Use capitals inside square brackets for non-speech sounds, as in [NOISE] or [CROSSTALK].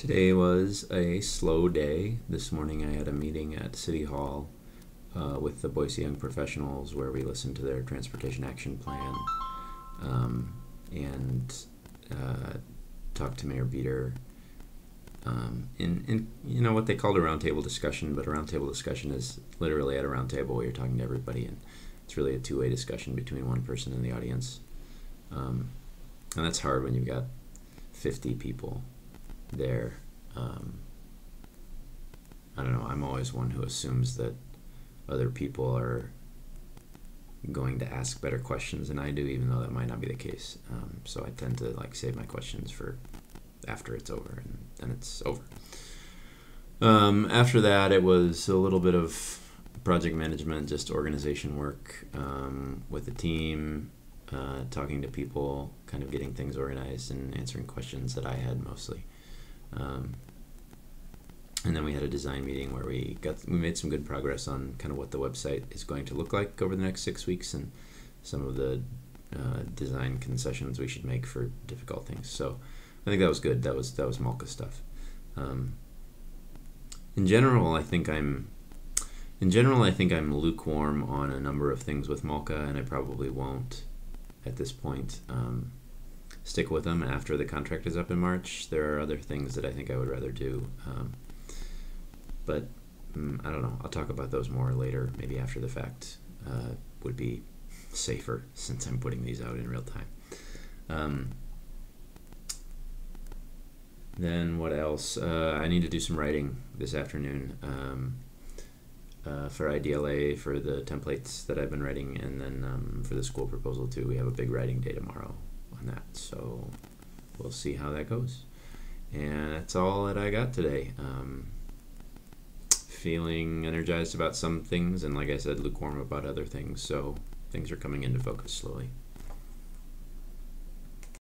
Today was a slow day. This morning I had a meeting at City Hall uh, with the Boise Young Professionals where we listened to their transportation action plan um, and uh, talked to Mayor Bieter um, in, in you know what they called a roundtable discussion, but a roundtable discussion is literally at a roundtable where you're talking to everybody, and it's really a two-way discussion between one person and the audience, um, and that's hard when you've got 50 people there. Um, I don't know. I'm always one who assumes that other people are going to ask better questions than I do, even though that might not be the case. Um, so I tend to like save my questions for after it's over, and then it's over. Um, after that, it was a little bit of project management, just organization work um, with the team, uh, talking to people, kind of getting things organized and answering questions that I had mostly. Um, and then we had a design meeting where we got we made some good progress on kind of what the website is going to look like over the next six weeks and some of the uh, design concessions we should make for difficult things. So I think that was good. That was that was Malka stuff. Um, in general, I think I'm in general I think I'm lukewarm on a number of things with Malka, and I probably won't at this point. Um, stick with them after the contract is up in March. There are other things that I think I would rather do. Um, but mm, I don't know. I'll talk about those more later, maybe after the fact. Uh, would be safer [LAUGHS] since I'm putting these out in real time. Um, then what else? Uh, I need to do some writing this afternoon um, uh, for IDLA for the templates that I've been writing, and then um, for the school proposal too. We have a big writing day tomorrow on that. So we'll see how that goes. And that's all that I got today. Um, feeling energized about some things, and like I said, lukewarm about other things. So things are coming into focus slowly.